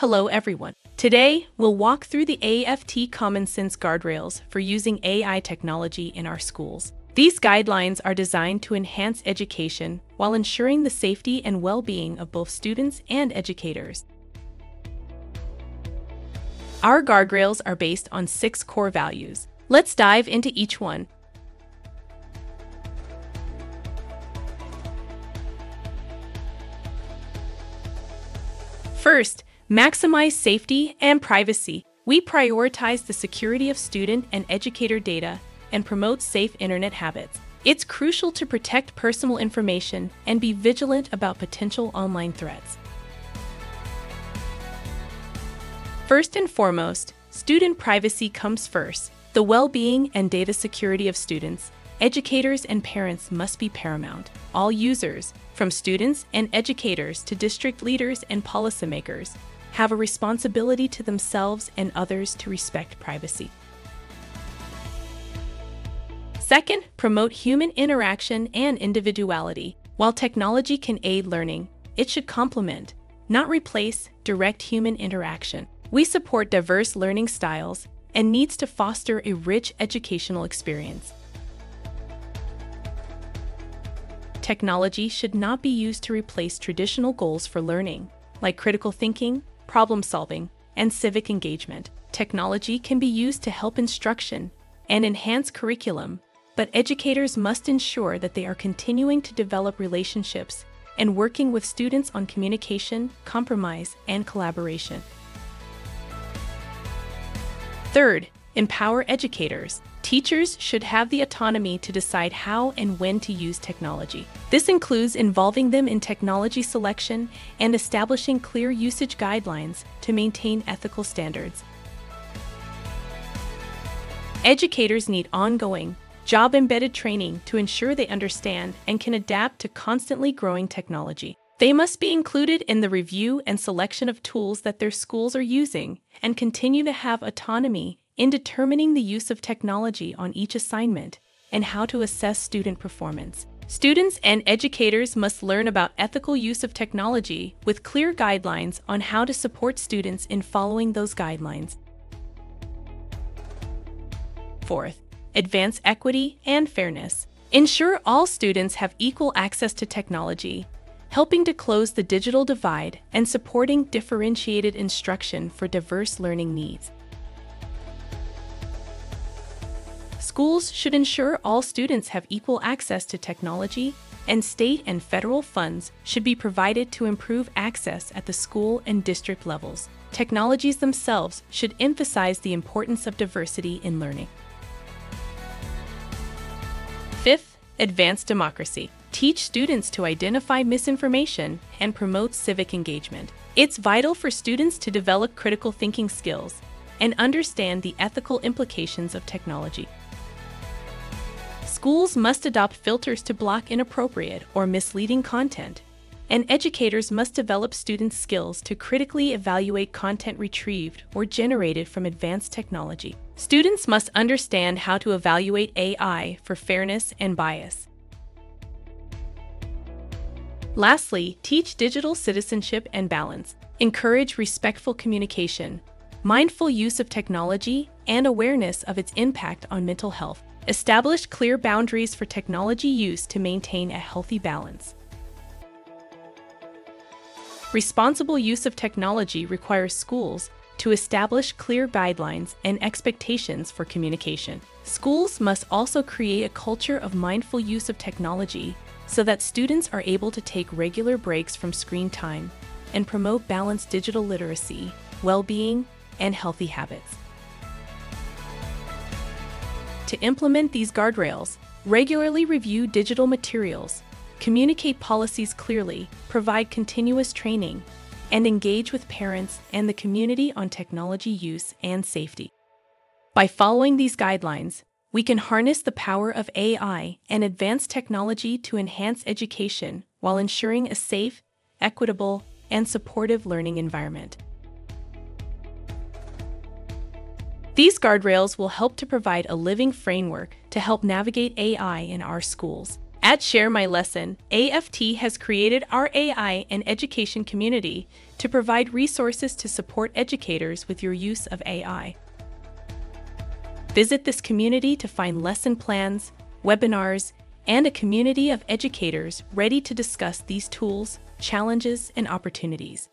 Hello everyone. Today, we'll walk through the AFT Common Sense Guardrails for using AI technology in our schools. These guidelines are designed to enhance education while ensuring the safety and well-being of both students and educators. Our guardrails are based on six core values. Let's dive into each one. First, maximize safety and privacy. We prioritize the security of student and educator data and promote safe internet habits. It's crucial to protect personal information and be vigilant about potential online threats. First and foremost, student privacy comes first. The well being and data security of students, educators, and parents must be paramount. All users, from students and educators to district leaders and policymakers, have a responsibility to themselves and others to respect privacy. Second, promote human interaction and individuality. While technology can aid learning, it should complement, not replace, direct human interaction. We support diverse learning styles and needs to foster a rich educational experience. Technology should not be used to replace traditional goals for learning, like critical thinking, problem solving, and civic engagement. Technology can be used to help instruction and enhance curriculum, but educators must ensure that they are continuing to develop relationships and working with students on communication, compromise, and collaboration. Third, empower educators. Teachers should have the autonomy to decide how and when to use technology. This includes involving them in technology selection and establishing clear usage guidelines to maintain ethical standards. Educators need ongoing, job embedded training to ensure they understand and can adapt to constantly growing technology. They must be included in the review and selection of tools that their schools are using and continue to have autonomy in determining the use of technology on each assignment and how to assess student performance. Students and educators must learn about ethical use of technology with clear guidelines on how to support students in following those guidelines. Fourth, advance equity and fairness. Ensure all students have equal access to technology, helping to close the digital divide and supporting differentiated instruction for diverse learning needs. Schools should ensure all students have equal access to technology, and state and federal funds should be provided to improve access at the school and district levels. Technologies themselves should emphasize the importance of diversity in learning. Fifth, advance democracy. Teach students to identify misinformation and promote civic engagement. It's vital for students to develop critical thinking skills and understand the ethical implications of technology. Schools must adopt filters to block inappropriate or misleading content, and educators must develop students' skills to critically evaluate content retrieved or generated from advanced technology. Students must understand how to evaluate AI for fairness and bias. Lastly, teach digital citizenship and balance. Encourage respectful communication, mindful use of technology, and awareness of its impact on mental health. Establish clear boundaries for technology use to maintain a healthy balance. Responsible use of technology requires schools to establish clear guidelines and expectations for communication. Schools must also create a culture of mindful use of technology so that students are able to take regular breaks from screen time and promote balanced digital literacy, well being, and healthy habits. To implement these guardrails, regularly review digital materials, communicate policies clearly, provide continuous training, and engage with parents and the community on technology use and safety. By following these guidelines, we can harness the power of AI and advanced technology to enhance education while ensuring a safe, equitable, and supportive learning environment. These guardrails will help to provide a living framework to help navigate AI in our schools. At Share My Lesson, AFT has created our AI and education community to provide resources to support educators with your use of AI. Visit this community to find lesson plans, webinars, and a community of educators ready to discuss these tools, challenges, and opportunities.